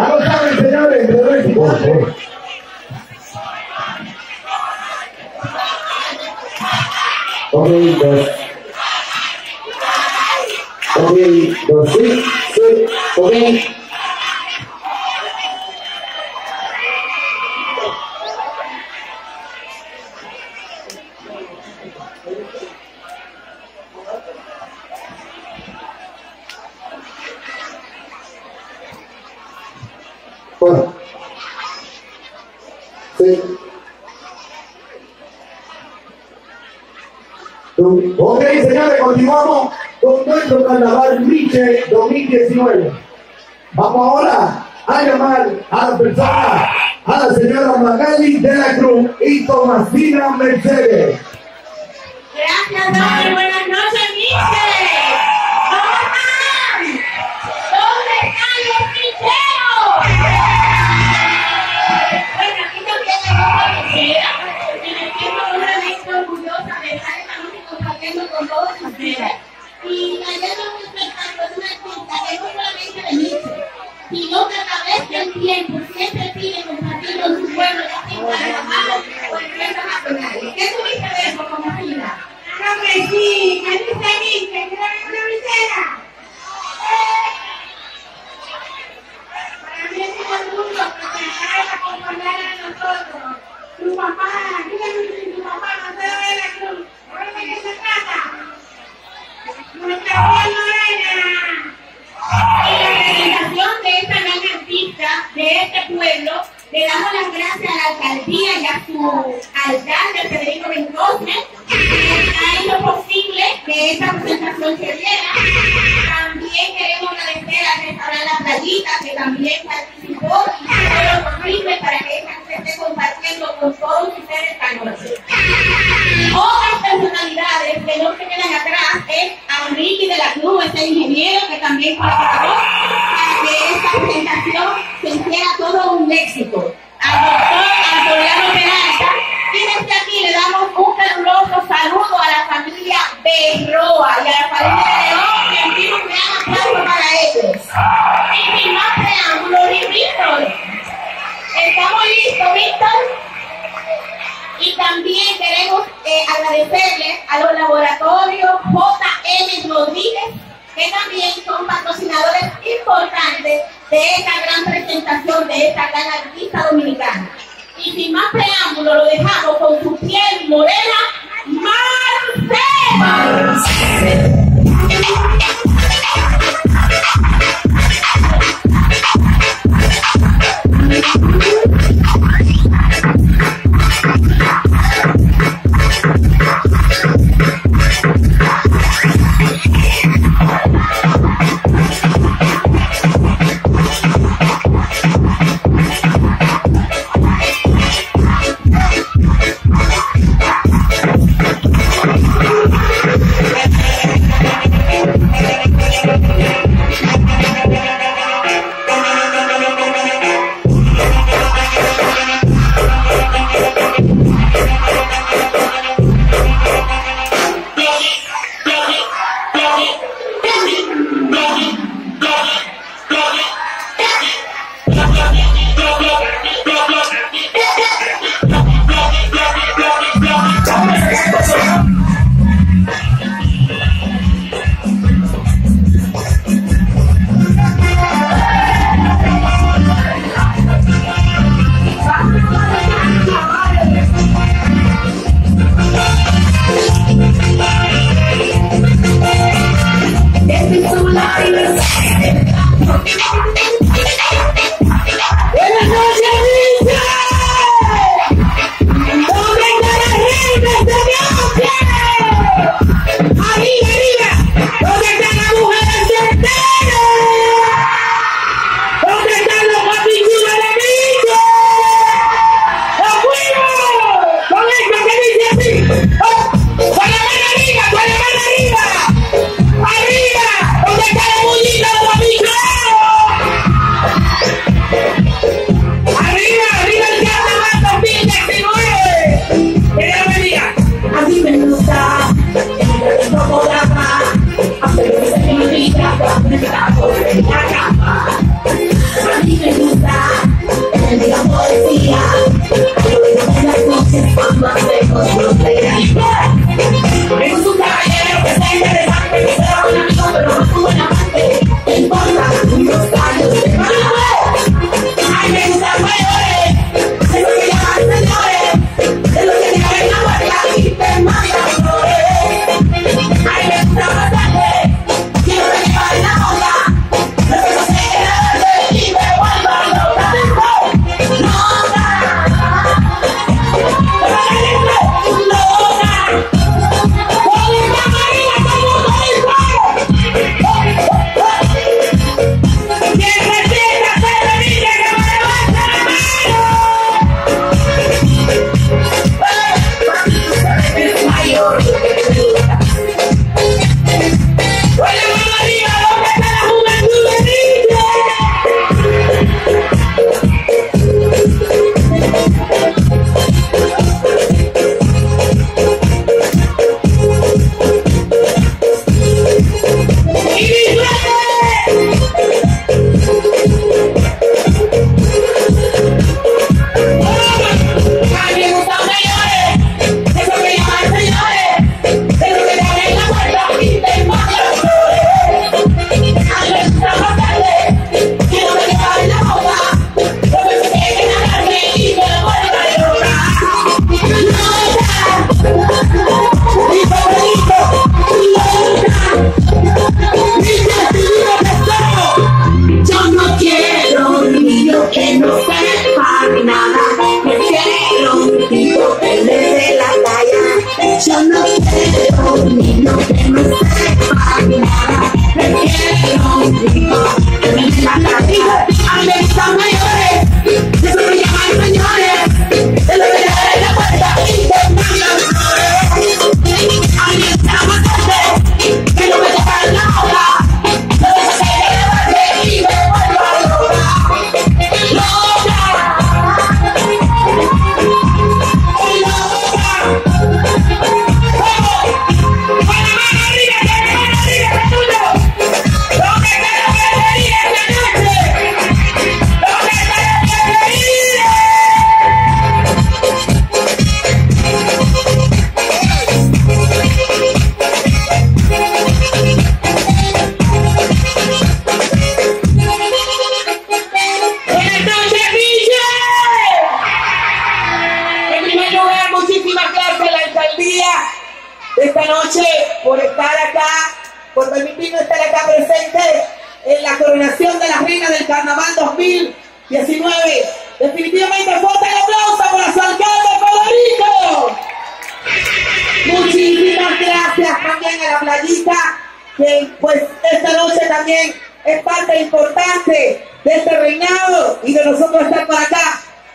Ya lo saben, señores, de no sí. Continuamos con nuestro carnaval Miche 2019. Vamos ahora a llamar a la persona, a la señora Magali de la Cruz y Tomasina Mercedes. Gracias, Doble. Buenas noches, Miche. Ustedes. Y ayer nos espectáculo es una fiesta que no solamente de Miche, sino que a través del tiempo siempre pide compartir con su pueblo, ya sea en carnaval o en fiestas nacionales. ¿Qué tuviste de eso, Tomasina? Claro que sí, me dice a mí que quiero también participó y hizo lo posible para que esta se esté compartiendo con todos ustedes esta noche. Otras personalidades que no se quedan atrás es a Enrique de la Cruz, este ingeniero que también colaboró también queremos eh, agradecerle a los laboratorios JM Rodríguez, que también son patrocinadores importantes de esta gran presentación de esta gran artista dominicana. Y sin más preámbulo, lo dejamos con su piel morena, Marcela. Poesía,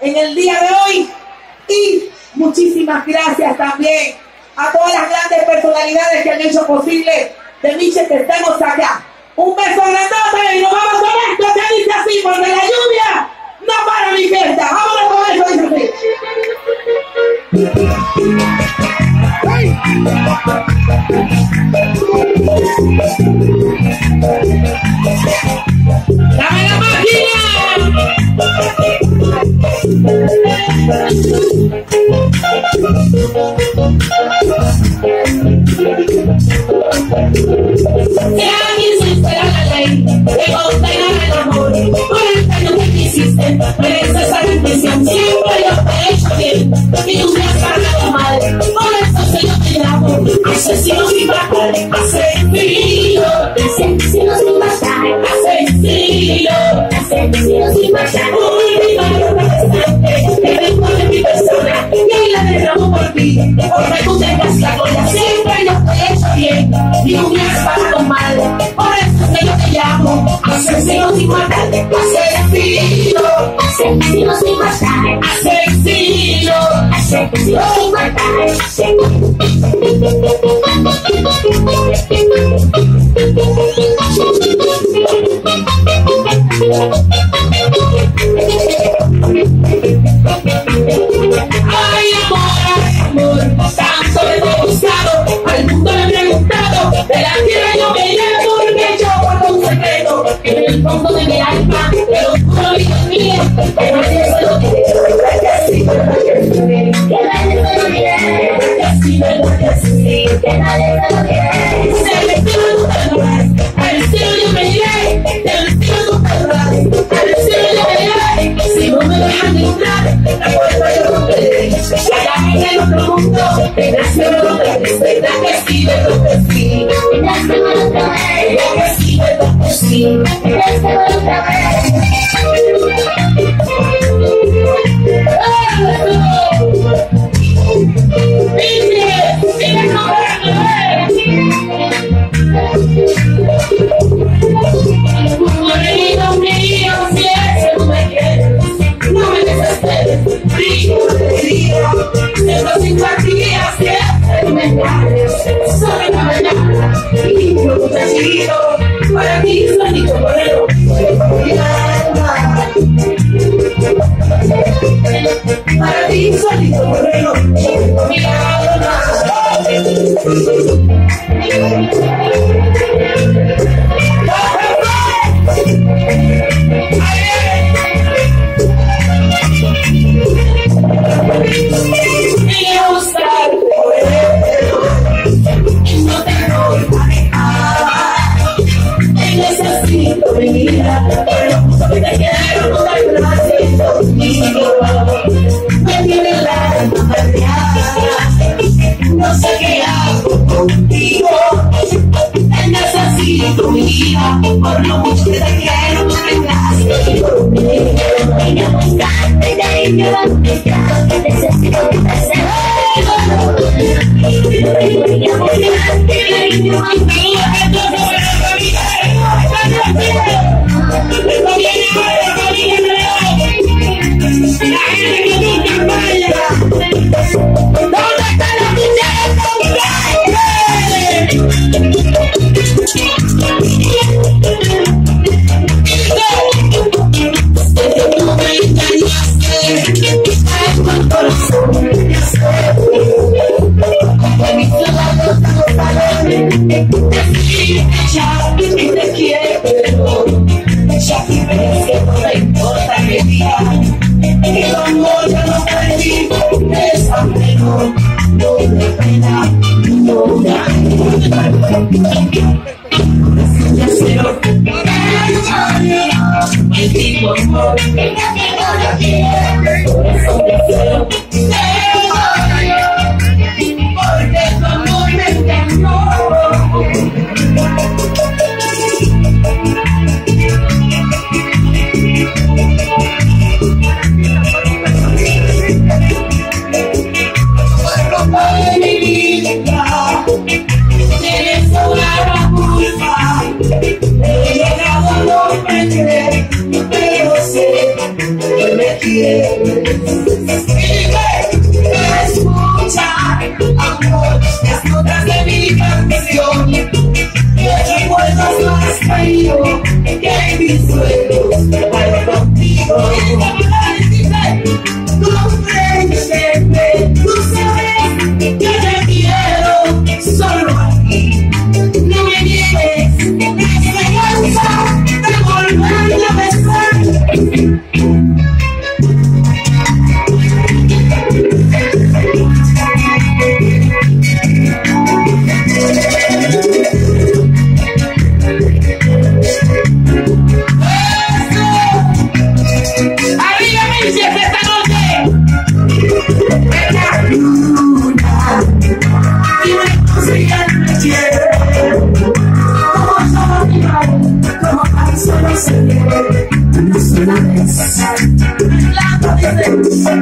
en el día de hoy. Y muchísimas gracias también a todas las grandes personalidades que han hecho posible de Miche que estemos acá. Un beso grandote y nos vamos con esto que dice así, porque la lluvia no para mi fiesta. Vámonos con eso, dice así. ¡Dame la magia! Asesinos sin matar, asesinos, asesinos sin matar. Porque tú tengas la gloria. Siempre yo te he hecho bien. Ni un día has pasado mal. Por eso es que yo te llamo. Asesino sin matar. Asesino. Asesino sin matar. Asesino. Asesino sin matar. Ay, amor. Santo le he gustado, al mundo le he preguntado, de la tierra yo me llevo. solito correo, mirado. I'm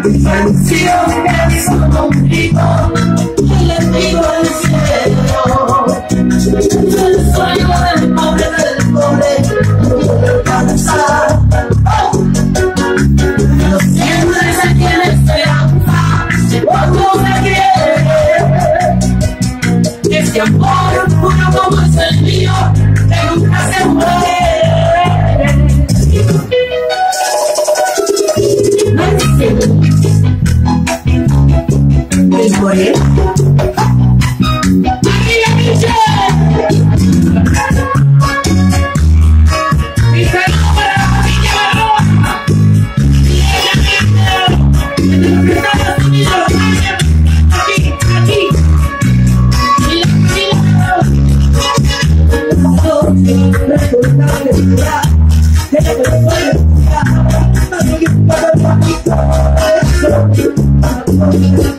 canción que hizo conmigo, que le cielo. El sueño del pobre, del pobre, no siempre se tiene esperanza, quiere. morir. Thank you.